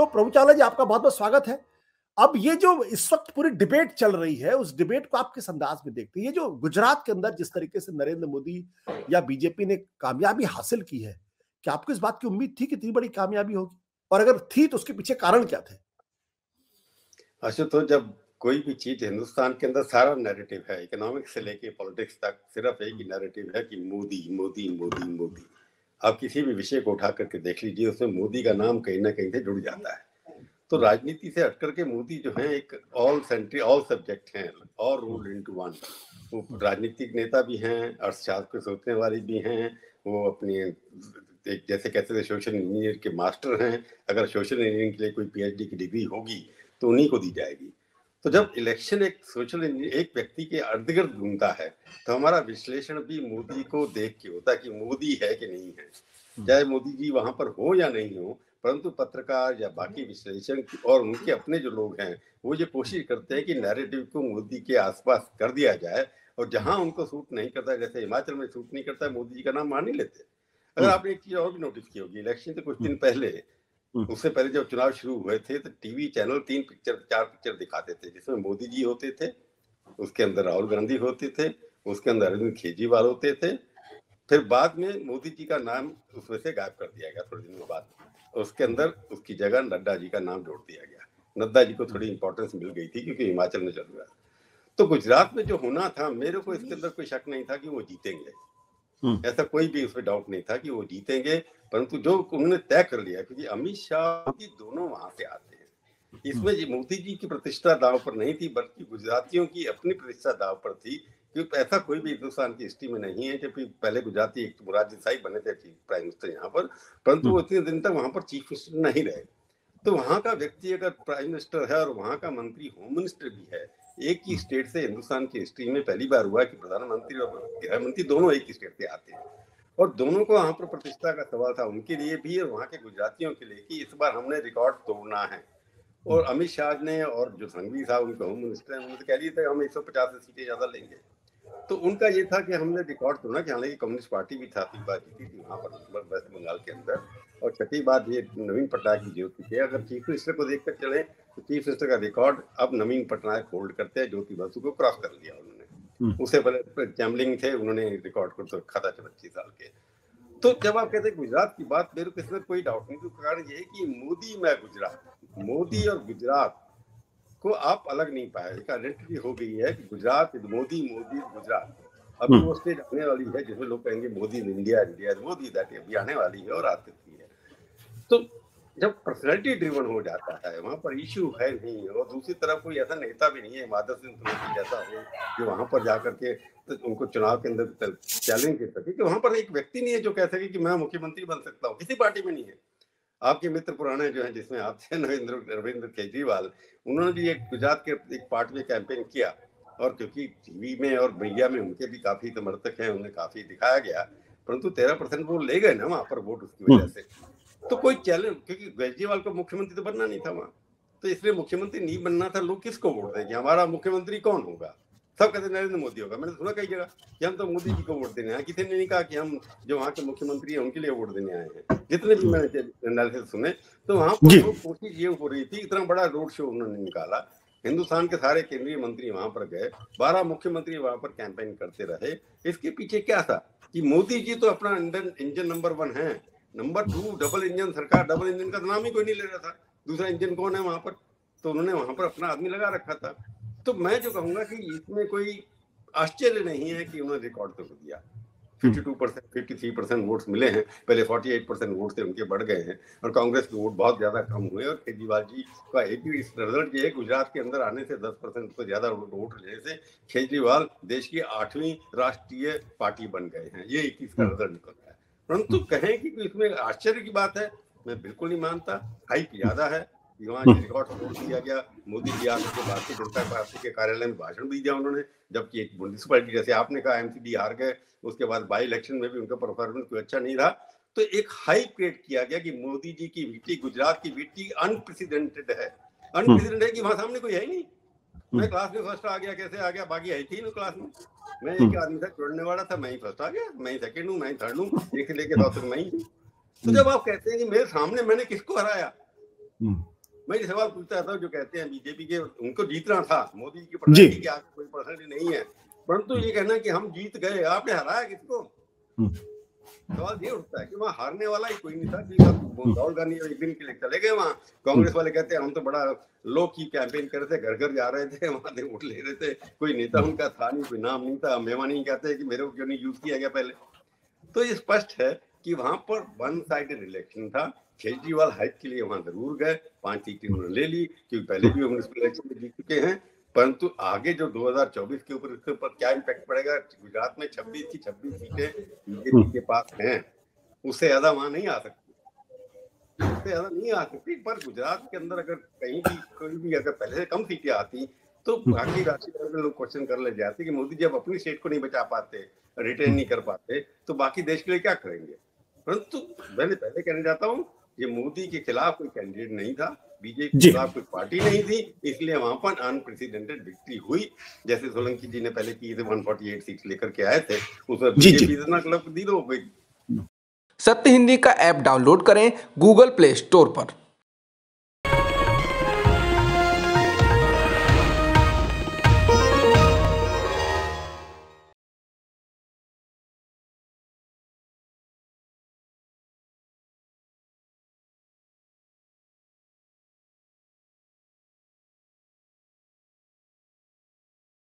तो प्रभु चावला जी, आपका बहुत बहुत स्वागत है। अब ये जो इस वक्त पूरी डिबेट चल रही है, उस डिबेट को आप किस अंदाज में देखते हैं? ये जो गुजरात के अंदर जिस तरीके से नरेंद्र मोदी या बीजेपी ने कामयाबी हासिल की है, क्या आपको इस बात की उम्मीद थी कि इतनी बड़ी कामयाबी होगी? और अगर थी तो उसके पीछे कारण क्या थे? अच्छा तो जब कोई भी चीज़ हिंदुस्तान के अंदर सारा नैरेटिव है इकोनॉमिक्स से लेके पॉलिटिक्स तक, सिर्फ़ एक ही नैरेटिव है कि मोदी मोदी मोदी मोदी। आप किसी भी विषय को उठा करके देख लीजिए, उसमें मोदी का नाम कहीं ना कहीं से जुड़ जाता है। तो राजनीति से हटकर के मोदी जो है, एक ऑल सेंट्री ऑल सब्जेक्ट हैं और रूल इन टू वन वो राजनीतिक नेता भी हैं, अर्थशास्त्र को सोचने वाले भी हैं, वो अपनी, एक जैसे कहते थे सोशल इंजीनियर के मास्टर हैं। अगर सोशल इंजीनियरिंग के लिए कोई पीएचडी की डिग्री होगी तो उन्हीं को दी जाएगी। तो जब इलेक्शन एक सोशल एक व्यक्ति के अर्ध गिर्द घूमता है तो हमारा विश्लेषण भी मोदी को देख के होता है कि मोदी है कि नहीं है हम्म। चाहे मोदी जी वहाँ पर हो या नहीं हो परंतु पत्रकार या बाकी विश्लेषण और उनके अपने जो लोग हैं वो ये कोशिश करते हैं कि नैरेटिव को मोदी के आसपास कर दिया जाए और जहाँ उनको सूट नहीं करता जैसे हिमाचल में सूट नहीं करता मोदी जी का नाम मान ही लेते अगर हम्म। आपने एक चीज़ और भी नोटिस की होगी इलेक्शन से कुछ दिन हम्म। पहले। उससे पहले जब चुनाव शुरू हुए थे तो टीवी चैनल तीन पिक्चर, चार पिक्चर दिखाते थे, जिसमें मोदी जी होते थे, उसके अंदर राहुल गांधी होते थे, उसके अंदर अरविंद केजरीवाल होते थे। फिर बाद में मोदी जी का नाम उसमें से गायब कर दिया गया थोड़े दिनों बाद। उसके अंदर उसकी जगह नड्डा जी का नाम जोड़ दिया गया। नड्डा जी को थोड़ी इंपॉर्टेंस मिल गई थी, क्योंकि हिमाचल में चल रहा तो गुजरात में जो होना था, मेरे को इसके अंदर कोई शक नहीं था कि वो जीतेंगे। हम्म। ऐसा कोई भी उसमें डाउट नहीं था कि वो जीतेंगे परंतु जो उन्होंने तय कर लिया क्योंकि अमित शाह की दोनों वहाँ से आते हैं इसमें हम्म। मोदी जी की प्रतिष्ठा दाव पर नहीं थी बल्कि गुजरातियों की अपनी प्रतिष्ठा दाव पर थी क्योंकि ऐसा कोई भी हिंदुस्तान की हिस्ट्री में नहीं है जबकि पहले गुजराती एक मुराद देसाई बने थे चीफ प्राइम मिनिस्टर यहाँ पर परंतु वो हम्म। इतने दिन तक वहाँ पर चीफ मिनिस्टर नहीं रहे तो वहाँ का व्यक्ति अगर प्राइम मिनिस्टर है और वहाँ का मंत्री होम मिनिस्टर भी है एक ही स्टेट से हिंदुस्तान की हिस्ट्री में पहली बार हुआ कि प्रधानमंत्री और गृह मंत्री दोनों एक ही स्टेट से आते हैं। और दोनों को वहाँ पर प्रतिष्ठा का सवाल था उनके लिए भी और वहाँ के गुजरातियों के लिए कि इस बार हमने रिकॉर्ड तोड़ना है। और अमित शाह ने और जो संघवी साहब उनके होम मिनिस्टर हैं उन्होंने कह दिया था हम एक सौ पचास सीटें ज़्यादा लेंगे। तो उनका ये था कि हमने रिकॉर्ड तोड़ना कि हालाँकि कम्युनिस्ट पार्टी भी था तीन बार जीती थी वहाँ पर वेस्ट बंगाल के अंदर। और छठी बात ये नवीन पटनायक की ज्योति थी। अगर चीफ मिनिस्टर को देखकर चले तो चीफ मिनिस्टर का रिकॉर्ड अब नवीन पटनायक होल्ड करते हैं ज्योति बसु को क्रॉस कर लिया उन्होंने। हम्म। उससे पहले चैमलिंग थे उन्होंने रिकॉर्ड को तो रखा था पच्चीस साल के। तो जब आप कहते हैं गुजरात की बात मेरे को इसमें कोई डाउट नहीं तो कारण ये है कि मोदी में गुजरात मोदी और गुजरात को आप अलग नहीं पाए। एक आइडेंटिटी हो गई है कि गुजरात मोदी मोदी गुजरात। अभी हम्म। वो स्टेज आने वाली है जिसमें लोग कहेंगे Modi in India India Modi that अभी आने वाली है और आ सकती है। तो जब पर्सनैलिटी ड्रिवन हो जाता है वहाँ पर इश्यू है नहीं और दूसरी तरफ़ कोई ऐसा नेता भी नहीं है माधव सिंह जैसा हो कि वहाँ पर जाकर के तो उनको चुनाव के अंदर चैलेंज कर सके कि वहाँ पर एक व्यक्ति नहीं है जो कह सके कि मैं मुख्यमंत्री बन सकता हूँ किसी पार्टी में नहीं है। आपके मित्र पुराने जो है जिसमें आप थे नरेंद्र रविंद्र केजरीवाल उन्होंने भी एक गुजरात के एक पार्ट में कैंपेन किया और क्योंकि टीवी में और मीडिया में उनके भी काफ़ी समर्थक हैं उन्हें काफ़ी दिखाया गया परंतु तेरह परसेंट वो ले गए ना वहाँ पर वोट उसकी वजह से। तो कोई चैलेंज क्योंकि केजरीवाल को मुख्यमंत्री तो बनना नहीं था वहाँ। तो इसलिए मुख्यमंत्री नहीं बनना था लोग किसको वोट देंगे? हमारा मुख्यमंत्री कौन होगा? सब कहते नरेंद्र मोदी होगा। मैंने सुना कई जगह कि हम तो मोदी जी को वोट देने आए। किसी ने नहीं कहा कि हम जो वहाँ के मुख्यमंत्री है उनके लिए वोट देने आए हैं। जितने भी मैंने एनालिसिस सुने तो वहाँ पर कोशिश ये हो रही थी इतना बड़ा रोड शो उन्होंने निकाला। हिंदुस्तान के सारे केंद्रीय मंत्री वहाँ पर गए। बारह मुख्यमंत्री वहाँ पर कैंपेन करते रहे। इसके पीछे क्या था कि मोदी जी तो अपना इंजन इंजन नंबर वन है। नंबर टू डबल इंजन सरकार डबल इंजन का तो नाम ही कोई नहीं ले रहा था। दूसरा इंजन कौन है वहाँ पर? तो उन्होंने वहाँ पर अपना आदमी लगा रखा था। तो मैं जो कहूँगा कि इसमें कोई आश्चर्य नहीं है कि उन्होंने रिकॉर्ड तो दिया। 52 percent fifty three percent votes मिले हैं। पहले 48 परसेंट वोट थे उनके बढ़ गए हैं। और कांग्रेस के वोट बहुत ज़्यादा कम हुए और केजरीवाल जी का एक ही रिज़ल्ट ये है गुजरात के अंदर आने से 10 परसेंट से ज़्यादा वोट लेने से केजरीवाल देश की आठवीं राष्ट्रीय पार्टी बन गए हैं। ये इक्कीस का रिज़ल्ट निकल रहा है। परंतु कहें कि इसमें आश्चर्य की बात है मैं बिल्कुल नहीं मानता। हाइप ज़्यादा है वहाँ रिकॉर्ड तोड़ दिया गया मोदी जी आकर के भारतीय जनता पार्टी के कार्यालय में भाषण भी दिया उन्होंने जबकि एक म्यूनिसिपैलिटी जैसे आपने कहा एमसीडी हार गए उसके बाद बाई इलेक्शन में भी उनका परफॉर्मेंस कोई अच्छा नहीं रहा। तो एक हाई क्रिएट किया गया कि मोदी जी की विक्टी गुजरात की विक्टी अनप्रेसिडेंटेड है। अनप्रेसिडेंटेड है कि वहाँ सामने कोई है ही नहीं। मैं क्लास में फ़र्स्ट आ गया कैसे आ गया? बाकी है थी क्लास में। मैं एक आदमी था छोड़ने वाला था मैं ही फ़र्स्ट आ गया। मैं ही सेकंड हूँ मैं ही थर्ड हूँ एक लेके दो तक मैं ही तो जब आप कहते हैं कि मेरे सामने मैंने किसको हराया? मैं ये सवाल पूछता था जो कहते हैं बीजेपी के उनको जीतना था। मोदी की पर्सनैलिटी की आगे कोई पर्सनैलिटी नहीं है। परंतु ये कहना कि हम जीत गए आपने हराया किसको? हम्म। सवाल ये उठता है कि वहाँ हारने वाला ही कोई नहीं था कि राहुल गांधी एक दिन के लिए चले गए वहाँ। कांग्रेस वाले कहते हैं हम तो बड़ा लो की कैंपेन कर रहे थे घर घर जा रहे थे वहाँ से वोट ले रहे थे कोई नेता उनका था नहीं कोई नाम नहीं था मेहमानी कहते कि मेरे को क्यों नहीं यूज़ किया गया पहले? तो ये स्पष्ट है कि वहाँ पर वन साइडेड इलेक्शन था। केजरीवाल हाइट के लिए वहाँ ज़रूर गए पाँच सीटें उन्होंने ले ली क्योंकि पहले भी म्यूनिसिपल इलेक्शन में जीत चुके हैं। परंतु आगे जो 2024 के ऊपर इसके ऊपर क्या इम्पैक्ट पड़ेगा? गुजरात में 26 की 26 सीटें बीजेपी के पास हैं। उससे ज़्यादा वहाँ नहीं आ सकती। उससे ज़्यादा नहीं आ सकती पर गुजरात के अंदर अगर कहीं भी कोई भी अगर पहले से कम सीटें आती तो बाकी राशि लोग क्वेश्चन कर ले जाते कि मोदी जब अपनी स्टेट को नहीं बचा पाते रिटेन नहीं कर पाते तो बाकी देश के लिए क्या करेंगे? परंतु मैंने पहले कहना चाहता हूँ ये मोदी के खिलाफ कोई कैंडिडेट नहीं था बीजेपी के खिलाफ कोई पार्टी नहीं थी इसलिए वहाँ पर अनप्रेसिडेंटेड विक्ट्री हुई। जैसे सोलंकी जी ने पहले की थे 148 सीट लेकर के आए थे उसमें बीजेपी इतना क्लब दी दो सत्य हिंदी का ऐप डाउनलोड करें गूगल प्ले स्टोर पर।